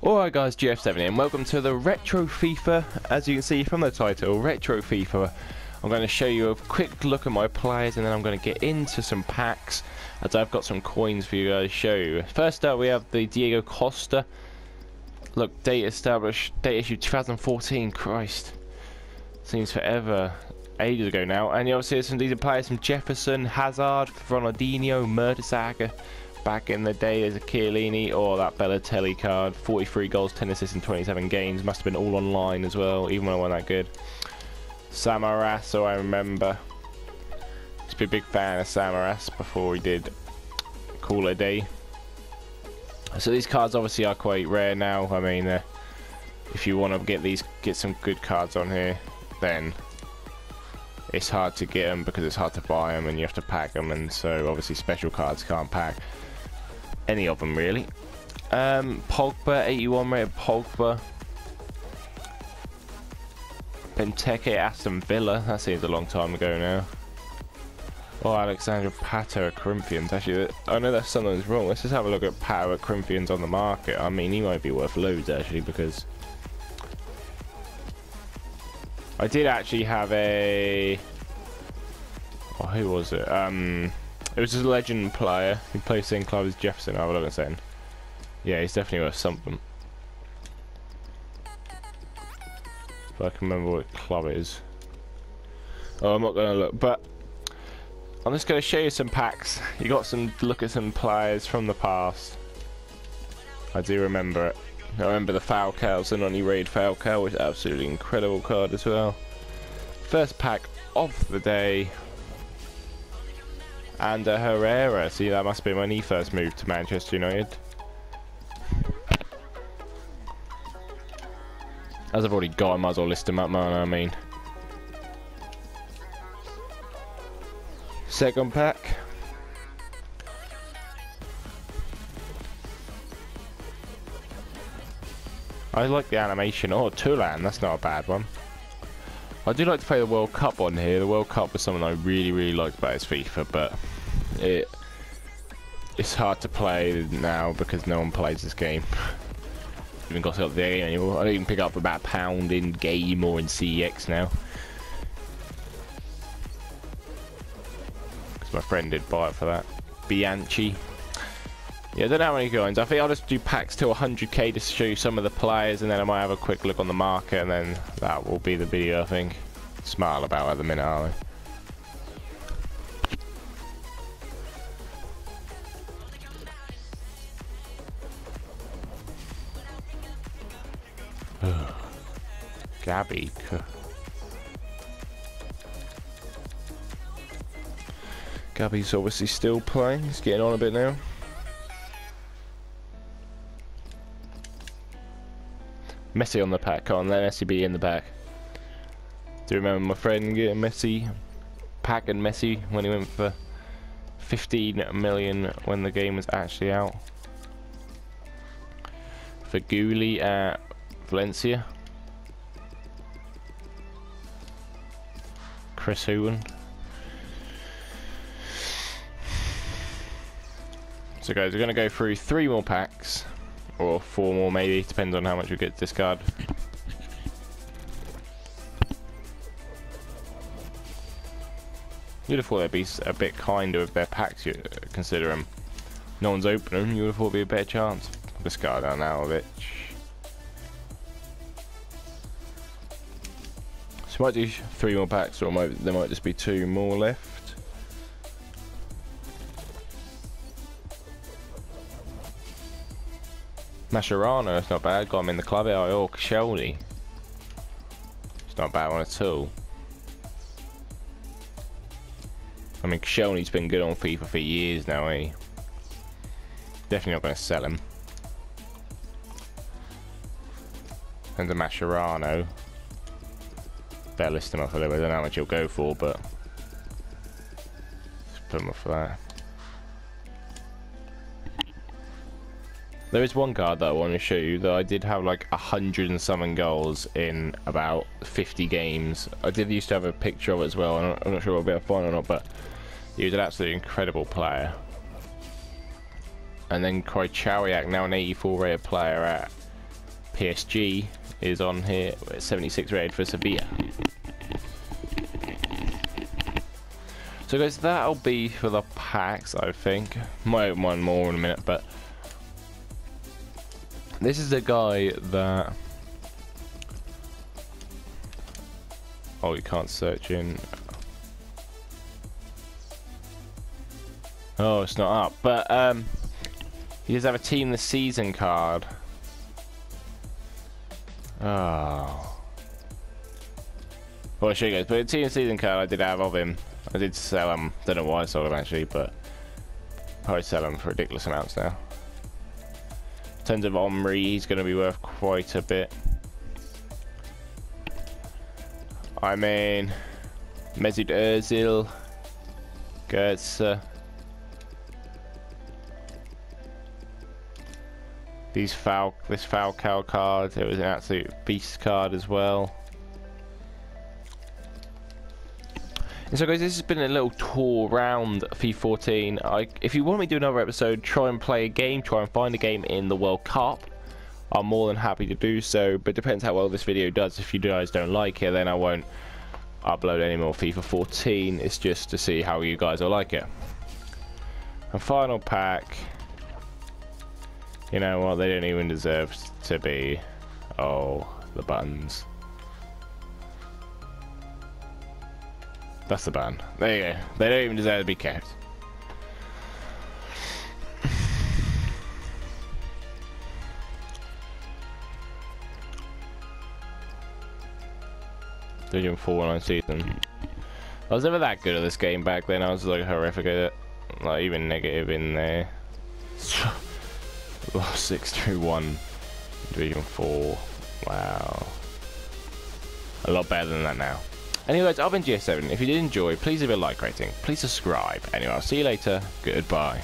Alright guys, GF7 here, and welcome to the Retro FIFA. As you can see from the title, Retro FIFA. I'm going to show you a quick look at my players and then I'm going to get into some packs as I've got some coins for you guys to show you. First up we have the Diego Costa. Look, date established, date issue 2014, Christ. Seems forever, ages ago now. And you obviously have some decent players from Jefferson, Hazard, Ronaldinho, Mertesacker back in the day as a Chiellini or that Balotelli card. 43 goals, 10 assists in 27 games. Must have been all online as well, even when I wasn't that good. Samaras, so I remember. Used to be a big fan of Samaras before he did Call a Day. So these cards obviously are quite rare now. I mean, uh, if you want to get these, get some good cards on here, then it's hard to get them because it's hard to buy them and you have to pack them and so obviously special cards can't pack any of them really. Um, Pogba, 81 rated Pogba. Benteke, Aston Villa. That seems a long time ago now. Oh, Alexandre Pato at Corinthians. Actually, I know that something's wrong. Let's just have a look at Pato at Corinthians on the market. I mean, he might be worth loads actually because I did actually have a. Oh, who was it? Um, it was a legend player who plays same club as Jefferson. I have saying. Yeah, he's definitely worth something. If I can remember what club is. Oh, I'm not going to look, but I'm just going to show you some packs. You got some look at some players from the past. I do remember it. I remember the Falcao, Zanoni Raid Falcao, is absolutely incredible card as well. First pack of the day and a Herrera. See, that must be when he first moved to Manchester United. As I've already got, I might as well list him up, man. I mean, second pack. I like the animation. Oh, Tulan, that's not a bad one. I do like to play the World Cup on here. The World Cup was something I really, really liked about his FIFA, but it it's hard to play now because no one plays this game. even got up there anymore. I don't even pick up about a pound in game or in CEX now. Because my friend did buy it for that. Bianchi. Yeah, I don't know how many coins. I think I'll just do packs till 100k just to show you some of the players and then I might have a quick look on the market and then that will be the video I think. Smile about at the minute, are we? Gabby. Gabby's obviously still playing. He's getting on a bit now. Messi on the pack, Can't let Messi be in the pack. Do you remember my friend getting Messi, pack and Messi when he went for 15 million when the game was actually out? Feghouli at Valencia. Chris Huon. So guys, we're going to go through three more packs. Or four more maybe, depends on how much we get to discard. You'd have thought they'd be a bit kinder with their packs, you consider them. No one's opening them, you would have thought it'd be a better chance. Discard on Alvich. So we might do three more packs, or might, there might just be two more left. Mascherano, it's not bad. Got him in the club. Oh, Koscielny. It's not bad one at all. I mean, Koscielny's been good on FIFA for years now, eh? Definitely not going to sell him. And the Mascherano. Better list him up a little bit. I don't know how much he'll go for, but... Put him up for that. There is one card that I want to show you that I did have like a hundred and something goals in about 50 games. I did used to have a picture of it as well. Not, I'm not sure I'll be able to find or not, but he was an absolutely incredible player. And then Krychowiak, now an 84 rated player at PSG is on here. 76 rated for Sevilla. So guys, that'll be for the packs, I think. Might open one more in a minute, but this is a guy that Oh, you can't search in. Oh, it's not up. But um, he does have a team the season card. Oh. Well, sure guys, but a team the season card I did have of him. I did sell him. Don't know why I sold him actually, but probably sell him for ridiculous amounts now. Terms of Omri, he's going to be worth quite a bit. I mean, Mesut Ozil, Goetze. Uh, these Fal this Falcao card, it was an absolute beast card as well. And so guys, this has been a little tour around FIFA 14. I, if you want me to do another episode, try and play a game, try and find a game in the World Cup. I'm more than happy to do so, but depends how well this video does. If you guys don't like it, then I won't upload any more FIFA 14. It's just to see how you guys will like it. And final pack. You know what? They don't even deserve to be. Oh, the buttons. That's the ban. There you go. They don't even deserve to be kept. Division 4 on season. I was never that good at this game back then. I was like horrific at it. Like even negative in there. Lost 6 through 1. Division 4. Wow. A lot better than that now. Anyways, I've been GF7. If you did enjoy, please leave a like rating. Please subscribe. Anyway, I'll see you later. Goodbye.